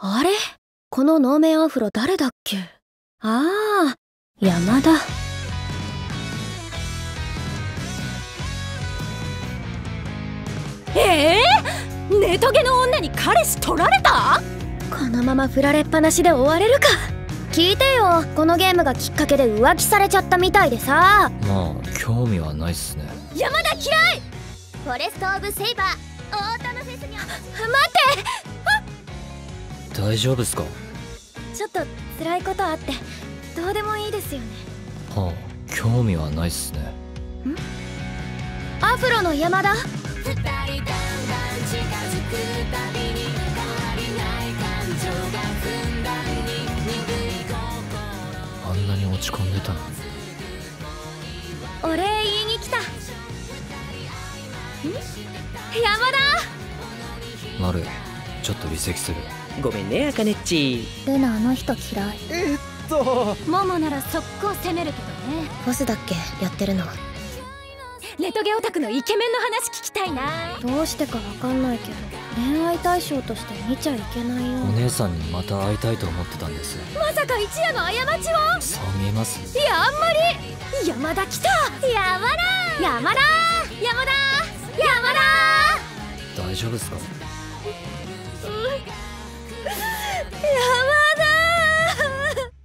あれ？この能面アフロ誰だっけ？ああ山田。ええ？ー、ネトゲの女に彼氏取られた？このまま振られっぱなしで終われるか。聞いてよ。このゲームがきっかけで浮気されちゃったみたいでさ。まあ興味はないっすね。山田嫌い！フォレスト・オブ・セイバーオータムフェスに待って大丈夫っすか？ちょっと辛いことあってどうでもいいですよね。はあ興味はないっすね。ん？アフロの山田？二人だんだん近づくたびに変わりない感情がふんだんに鈍い心。あんなに落ち込んでたの？お礼言いに来た。山田？なる。ちょっと離席するごめんねアカネッチルナあの人嫌い。えっと。モモなら速攻攻めるけどね。ボスだっけやってるの？ネトゲオタクのイケメンの話聞きたいな。どうしてかわかんないけど恋愛対象として見ちゃいけないよお姉さんにまた会いたいと思ってたんです。まさか一夜の過ちを？そう見えます。いやあんまり。山田来た。山田山田山田山田大丈夫っすか？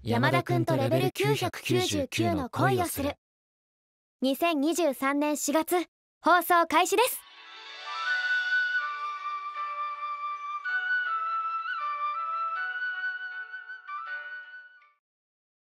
山田くんとレベル999の恋をする。2023年4月放送開始です。